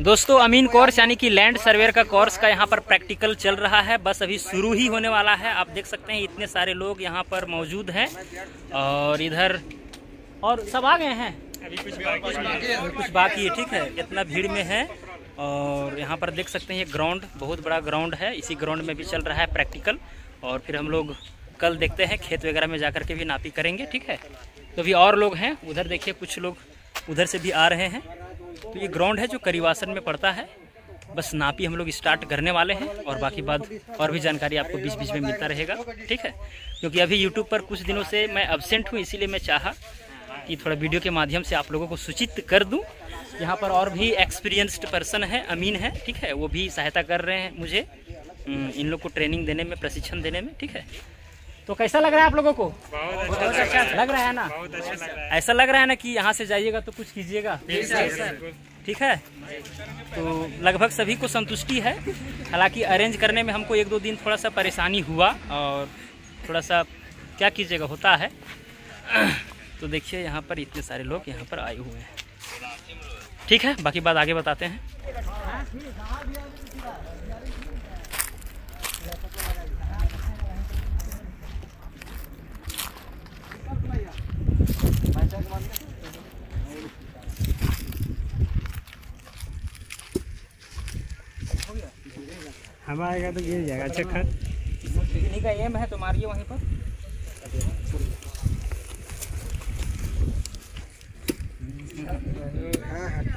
दोस्तों, अमीन कोर्स यानी कि लैंड सर्वेयर का कोर्स का यहाँ पर प्रैक्टिकल चल रहा है। बस अभी शुरू ही होने वाला है। आप देख सकते हैं, इतने सारे लोग यहाँ पर मौजूद हैं और इधर और सब आ गए हैं। अभी कुछ बाकी है, ठीक है। इतना भीड़ में है और यहाँ पर देख सकते हैं, ये ग्राउंड, बहुत बड़ा ग्राउंड है। इसी ग्राउंड में भी चल रहा है प्रैक्टिकल और फिर हम लोग कल देखते हैं, खेत वगैरह में जाकर के भी नापी करेंगे, ठीक है। तो अभी और लोग हैं, उधर देखिए, कुछ लोग उधर से भी आ रहे हैं। तो ये ग्राउंड है जो करीवासन में पड़ता है। बस नापी हम लोग स्टार्ट करने वाले हैं और बाकी बात और भी जानकारी आपको बीच बीच में मिलता रहेगा। ठीक है? क्योंकि अभी यूट्यूब पर कुछ दिनों से मैं अब्सेंट हूँ, इसीलिए मैं चाहा कि थोड़ा वीडियो के माध्यम से आप लोगों को सूचित कर दूँ। यहाँ पर और भी एक्सपीरियंस्ड पर्सन है, अमीन है, ठीक है? वो भी सहायता कर रहे हैं मुझे इन लोग को ट्रेनिंग देने में, प्रशिक्षण देने में, ठीक है? तो कैसा लग रहा है आप लोगों को? बहुत अच्छा लग रहा है। ना? ऐसा लग रहा है ना कि यहाँ से जाइएगा तो कुछ कीजिएगा। ठीक है? तो लगभग सभी को संतुष्टि है। हालाँकि अरेंज करने में हमको एक दो दिन थोड़ा सा परेशानी हुआ और थोड़ा सा क्या कीजिएगा होता है। तो देखिए यहाँ पर इतने सारे लोग यहाँ पर आए हुए हैं। ठीक है? बाकी बात आगे बताते हैं। हवा आएगा तो गिर जाएगा अच्छा खत इन्हीं का एम है तो मारिए वहीं पर?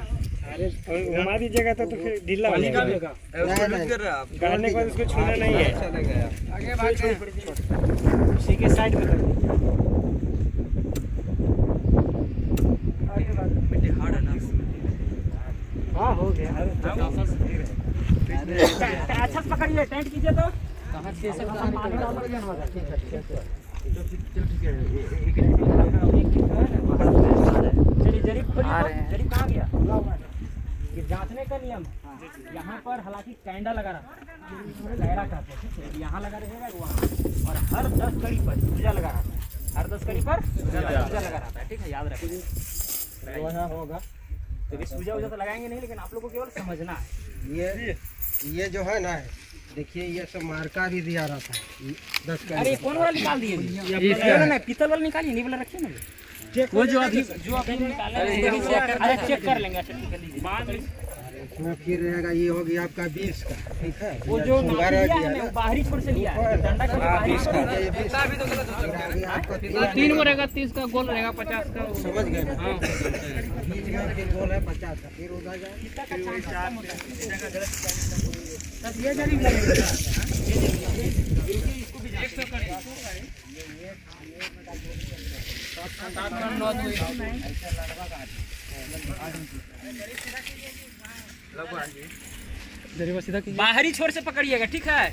घुमा दीजिएगा तो, तो फिर ढीला हो जाएगा। गाड़ने के बाद उसको छूना नहीं है। आगे उसी के साइड में हाँ हो गया। अच्छा से पकड़िए टेंट कीजिए तो। चलिए जरीब खोलिए तो। जरीब कहाँ गया? ये जांचने का नियम यहाँ पर हालाँकि कैंडा लगा रहा है। कहते हैं ठीक है? यहाँ लगा रहेगा वहाँ। और हर दस कड़ी पर पूजा लगा रहा है। हर दस कड़ी पर पूजा लगा रहता है। ठीक है याद रखिए। होगा। तो पूजा वूजा तो लगाएँगे नहीं लेकिन आप लोगों को केवल समझना है। ये ये जो है ना देखिए ये सब मार्का भी दिया रहा था। दस का अरे कौन वाला निकाल दिए? ये ना पीतल वाला। निकालिए नहीं वाला रखिए ना। वो जो अभी जो अभी निकाला है अरे चेक कर अरे चेक कर लेंगे है फिर रहेगा ये हो गया आपका बीस का ठीक है? वो जो है बाहरी छोर से लिया है। आपका तीन वो रहेगा तीस का गोल रहेगा पचास का। समझ गए ना? बीच में फिर गोल है पचास का फिर उधर जाए तब ये जरी लगेगा बाहरी छोर से पकड़िएगा ठीक है?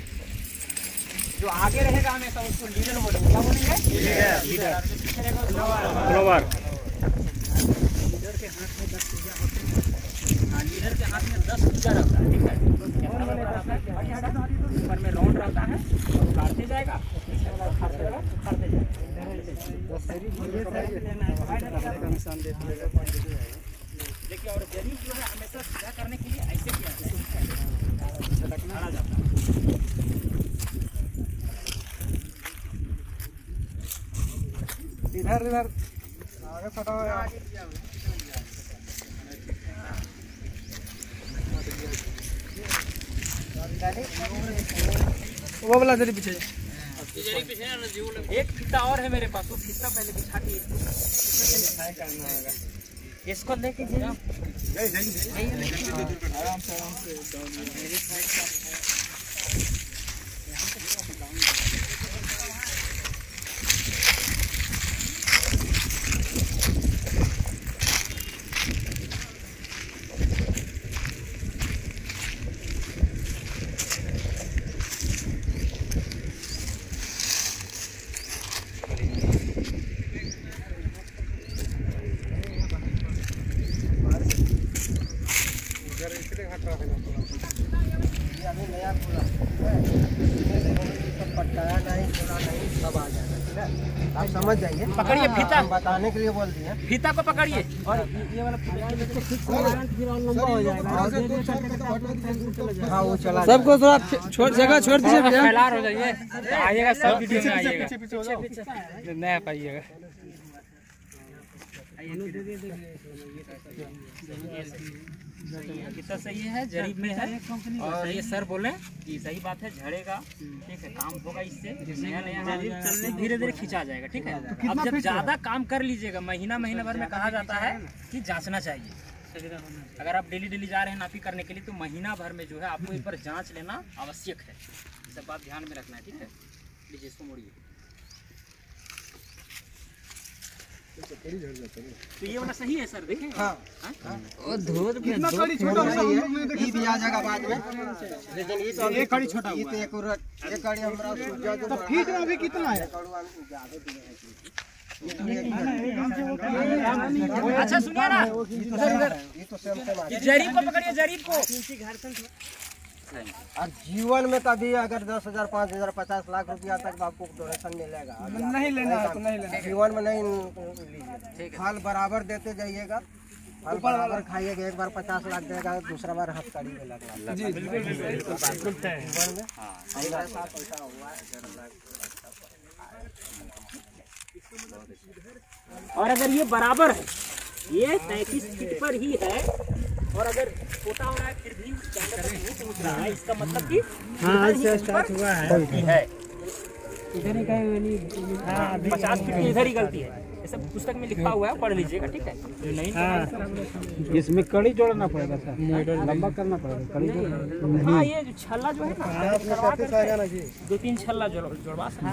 जो आगे रहेगा हमेशा उसको लीडर बोलेंगे। क्या बोलेंगे? लीडर फ्लोवर हाँ, लीडर के हाथ में दस पूजा रहता है ठीक है? कैमरा वाले रहता है कि हट हट, ऊपर में राउंड रहता है और उखाड़ते जाएगा पीछे वाला उखाड़ते जाएगा उखाड़ते जाएगा देखिए और जरीब जो है हमेशा सीधा करने के लिए ऐसे किया जाता है खड़ा जाता है इधर इधर। आगे फटा हुआ वो वाला जरी पीछे। एक फीता और है मेरे पास वो फीता पहले बिछा के इसको लेके जाइए ये अभी नया खुला है। सब पटकाया नहीं चला नहीं सब आ जाएगा ठीक है आप समझ जाइए पकड़िए फीता। बताने के लिए बोल दिए फीता को पकड़िए और ये वाला हाँ वो सबको थोड़ा छोड़ जगह छोड़ दीजिए भैया फैलार हो जाइए तो आइएगा सब वीडियो में आइएगा नहीं आ पाइएगा कितना सही है? जरीब में है। और ये सर बोले कि सही बात है झड़ेगा। ठीक है काम होगा इससे। नया नया चलने धीरे धीरे खींचा जाएगा ठीक है? अब जब ज़्यादा काम कर लीजिएगा महीना महीना भर में कहा जाता है कि जांचना चाहिए। अगर आप डेली डेली जा रहे हैं नापी करने के लिए तो महीना भर में जो है आपको इस पर जाँच लेना आवश्यक है। सब बात ध्यान में रखना है ठीक है? लीजिए इसको मोड़िए। तो ये वाला सही है सर? देखें। हाँ। कितना कड़ी छोटा ये भी आ जाएगा बाद में। लेकिन ये तो एक कड़ी छोटा ये तो एक और एक कड़ी हमरा तो फीट में अभी कितना है? अच्छा सुनिए ना। इधर इधर ये तो सेम सेम ये जरीब को पकड़िए जरीब को। और जीवन में कभी अगर दस हज़ार पाँच हज़ार पचास लाख रुपया तक आपको डोनेशन मिलेगा नहीं लेना है तो नहीं लेना। जीवन में नहीं लीजिए। फल बराबर देते जाइएगा। फल बराबर खाइएगा एक बार पचास लाख देगा दूसरा बार में लगना जीवन में हुआ है और अगर ये बराबर है ये तैतीस फीट पर ही है और अगर छोटा हो रहा है फिर भी नहीं पहुँच रहा है। इसका मतलब कि हाँ स्टार्ट हुआ है। इधर है पचास फीट की इधर ही गलती है। ये सब पुस्तक में लिखा हुआ है पढ़ लीजिएगा ठीक है? जो नहीं इसमें कड़ी जोड़ना पड़ेगा सर। लंबा करना पड़ेगा कड़ी जोड़ना हाँ ये जो छल्ला जो है ना दो तीन छल्ला जो जुड़वा सकते हैं।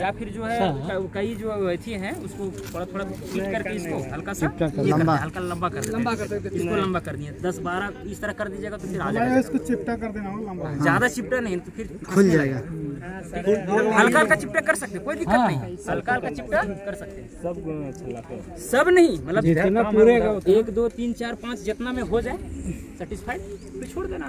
या फिर जो है कई जो अथी हैं उसको थोड़ा थोड़ा फिट करके इसको हल्का सा हैं, हल्का लंबा कर लंबा कर इसको लंबा कर दिए दस बारह इस तरह कर दीजिएगा तो फिर आ जाएगा। इसको चिपटा कर देना लंबा। ज़्यादा चिपटा नहीं तो फिर खुल जाएगा। हल्का हल्का चिपटा कर सकते हैं, कोई दिक्कत नहीं। हल्का हल्का चिपटा कर सकते हैं। सब सब नहीं मतलब जितना पूरे का एक दो तीन चार पाँच जितना में हो जाए सेटिस्फाइड तो छोड़ देना।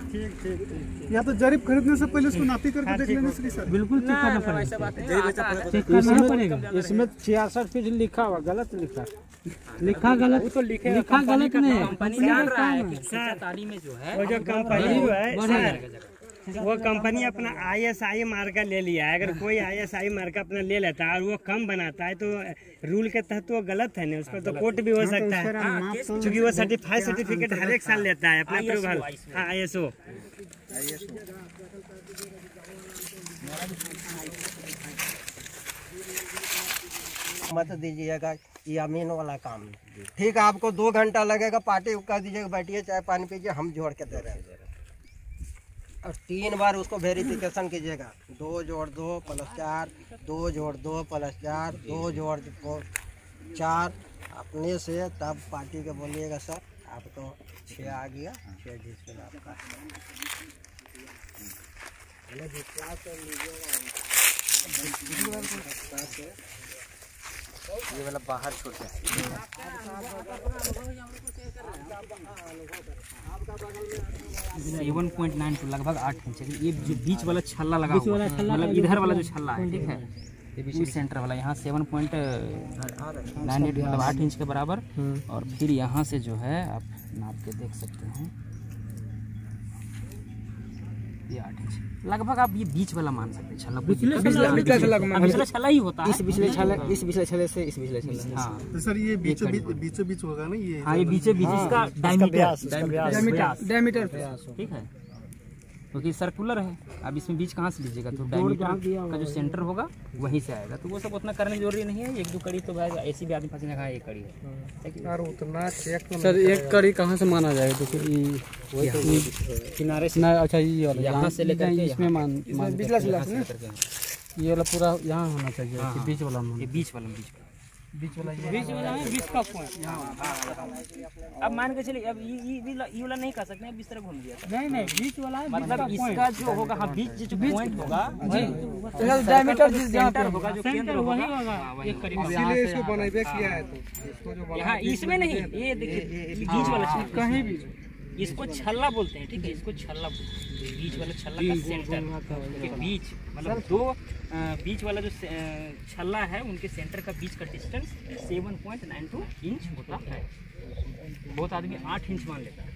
या तो जरीब खरीदने से पहले उसको नापी करके देख लेंगे इसलिए सर। बिल्कुल ना, ना, ऐसा बात नहीं है। इसमें छियासठ फीट लिखा हुआ गलत लिखा। लिखा गलत तो लिखे लिखा गलत नहीं। कंपनी जान रहा है कि शिक्षा तालीम में जो है वो जो कंपनी जो है। वो कंपनी अपना आई एस आई मार्का ले लिया है। अगर कोई आई एस आई मार्का अपना ले लेता है और वो कम बनाता है तो रूल के तहत वो गलत है ना? उस पर तो कोर्ट भी हो सकता है। क्योंकि वो सर्टिफाइड सर्टिफिकेट हर एक साल लेता है अपना अप्रूवल हाँ आई एस ओ मत दीजिएगा ये अमीन वाला काम। है ठीक है आपको दो घंटा लगेगा पार्टी कर दीजिएगा बैठिए चाय पानी पीजिए हम जोड़ के दे रहे हैं। और तीन बार उसको वेरिफिकेशन कीजिएगा। दो जोड़ दो प्लस चार, दो जोड़ दो प्लस चार, दो जोड़ दो चार। अपने से तब पार्टी के बोलिएगा, सर, आप तो छः आ गया छः जिसमें आपका पहले विश्वास कर लीजिएगा। ये वाला बाहर छोड़ के सेवन पॉइंट नाइन टू लगभग आठ इंच। ये जो बीच वाला छल्ला लगा हुआ है मतलब इधर वाला जो छल्ला है ठीक है? ये सेंटर वाला यहाँ सेवन पॉइंट नाइन एट मतलब आठ इंच के बराबर। और फिर यहाँ से जो है आप नाप के देख सकते हैं। ये आठ इंच लगभग आप ये बीच वाला मान सकते हैं पिछले पिछला ही होता है। इस पिछले छला इस पिछले छाले से इस पिछले छाले हाँ। तो सर ये बीचों बीच बीचों बीच होगा ना ये? हाँ ये बीचे बीच इसका डायमीटर डायमीटर ठीक है। क्योंकि सर्कुलर है। अब इसमें बीच कहाँ से लीजिएगा? तो डायमीटर का जो सेंटर होगा वहीं से आएगा। तो वो सब उतना करने ज़रूरी नहीं है। एक दो कड़ी तो भाई ऐसी भी आदमी फंसने का एक कड़ी है। है। यार उतना चेक तो सर एक कड़ी कहाँ से माना जाएगा तो फिर किनारे से। अच्छा ये वाला यहाँ से लेकर के इसमें मान के। ये वाला पूरा यहाँ होना चाहिए हाँ, हाँ। बीच वाला बीच वाला बीच वाला। बीच वाला ये बीच वाला है बीच का पॉइंट अब मान के चलिए अब ये ये वाला नहीं कर सकते अब इस तरह घूम दिया नहीं नहीं बीच वाला है मतलब इसका जो होगा हाँ बीच जो पॉइंट होगा डायमीटर जिस जहाँ सेंटर होगा जो केंद्र होगा। हाँ, वही इसीलिए इसको बनाइए किया है तो। इसको जो यहाँ इसमें नहीं ये देखिए बीच वाला कहीं भी। इसको छल्ला बोलते हैं ठीक है? इसको छल्ला बोलते हैं। बीच वाला छल्ला का सेंटर के बीच मतलब दो बीच वाला जो छल्ला है उनके सेंटर का बीच का डिस्टेंस 7.92 इंच होता है। बहुत आदमी आठ इंच मान लेता है।